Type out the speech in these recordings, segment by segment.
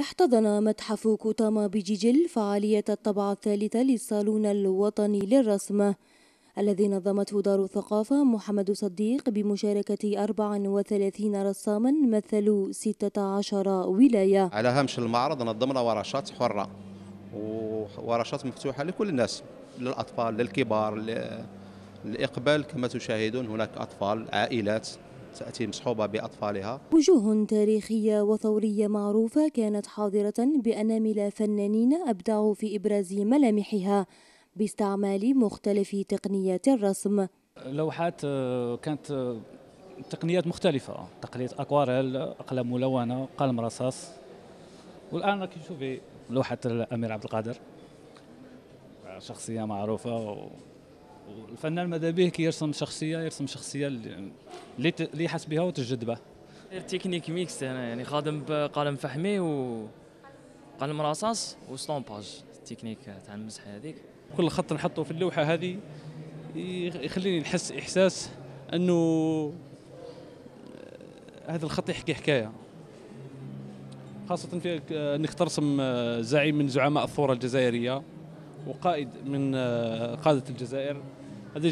احتضن متحف كوتاما بجيجل فعالية الطبعة الثالثة للصالون الوطني للرسم الذي نظمته دار الثقافة محمد صديق بمشاركة 34 رساما مثلوا 16 ولاية. على هامش المعرض نظمنا ورشات حرة وورشات مفتوحة لكل الناس للأطفال للكبار للإقبال كما تشاهدون هناك أطفال عائلات. تأتي مصحوبة بأطفالها. وجوه تاريخية وثورية معروفة كانت حاضرة بأنامل فنانين أبدعوا في إبراز ملامحها باستعمال مختلف تقنيات الرسم. لوحات آه، كانت آه، تقنيات مختلفة. تقنية أكواريل أقلام ملونة قلم رصاص. والآن راكي تشوفي لوحة الأمير عبد القادر. شخصية معروفة والفنان ماذا به كي يرسم شخصية يرسم شخصية اللي اللي يحس بها وتجد به. technique mixte أنا يعني خادم بقلم فحمي وقلم رصاص و estompage technique تاع المسح هذيك. كل خط نحطه في اللوحة هذه يخليني نحس إحساس انه هذا الخط يحكي حكاية. خاصة في انك ترسم زعيم من زعماء الثورة الجزائرية. وقائد من قادة الجزائر.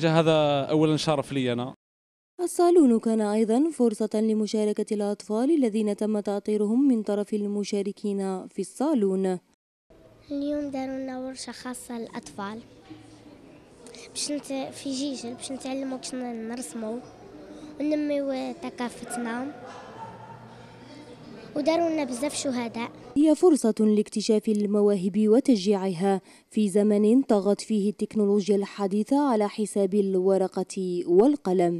هذا اولا شرف لي أنا. الصالون كان أيضا فرصة لمشاركة الأطفال الذين تم تأطيرهم من طرف المشاركين في الصالون. اليوم داروا لنا ورشة خاصة للأطفال باش نت... في جيجل باش نتعلموا كيفاش نرسموا وننميو ثقافتنا. وداروا لنا بزاف شهداء. هي فرصة لاكتشاف المواهب وتشجيعها في زمن طغت فيه التكنولوجيا الحديثة على حساب الورقة والقلم.